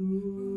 Ooh.